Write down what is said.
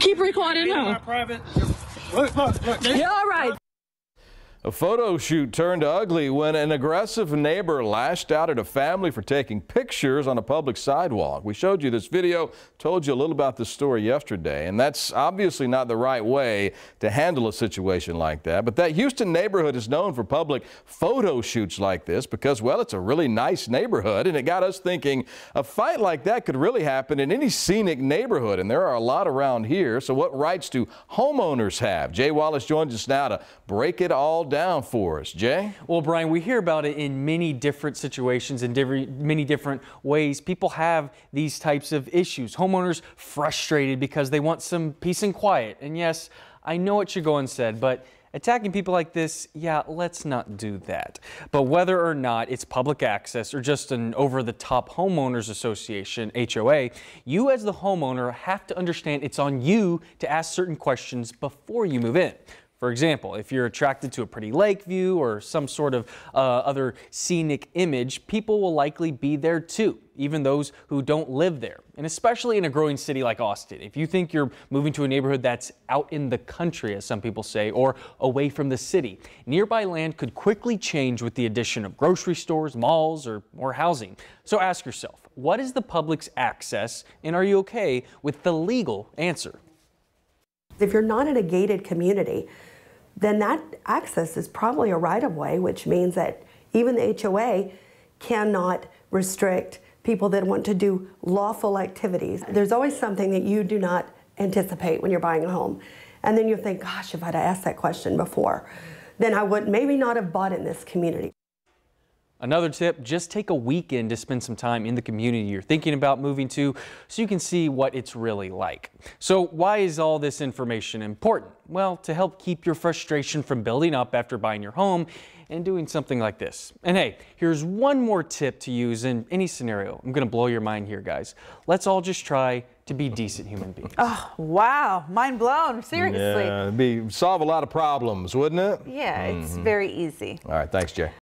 Keep recording? Private. Look, look, look. Yeah, all right. A photo shoot turned ugly when an aggressive neighbor lashed out at a family for taking pictures on a public sidewalk. We showed you this video, told you a little about this story yesterday, and that's obviously not the right way to handle a situation like that. But that Houston neighborhood is known for public photo shoots like this because, well, it's a really nice neighborhood, and it got us thinking a fight like that could really happen in any scenic neighborhood, and there are a lot around here. So what rights do homeowners have? Jay Wallis joins us now to break it all down down for us. Jay? Well, Brian, we hear about it in many different situations in many different ways. People have these types of issues. Homeowners frustrated because they want some peace and quiet. And yes, I know what you're going said, but Attacking people like this, yeah, let's not do that. But whether or not it's public access or just an over-the-top homeowners association, HOA, you as the homeowner have to understand it's on you to ask certain questions before you move in. For example, if you're attracted to a pretty lake view or some sort of uh, other scenic image, people will likely be there too, even those who don't live there. And especially in a growing city like Austin, if you think you're moving to a neighborhood that's out in the country, as some people say, or away from the city, nearby land could quickly change with the addition of grocery stores, malls, or more housing. So ask yourself, what is the public's access, and are you okay with the legal answer? If you're not in a gated community, then that access is probably a right of way, which means that even the HOA cannot restrict people that want to do lawful activities. There's always something that you do not anticipate when you're buying a home. And then you think, gosh, if I'd asked that question before, then I would maybe not have bought in this community. Another tip, just take a weekend to spend some time in the community you're thinking about moving to so you can see what it's really like. So why is all this information important? Well, to help keep your frustration from building up after buying your home and doing something like this. And hey, here's one more tip to use in any scenario. I'm going to blow your mind here, guys. Let's all just try to be decent human beings. Oh, wow. Mind blown. Seriously. Yeah, it'd be solve a lot of problems, wouldn't it? Yeah, it's mm -hmm. very easy. All right. Thanks, Jay.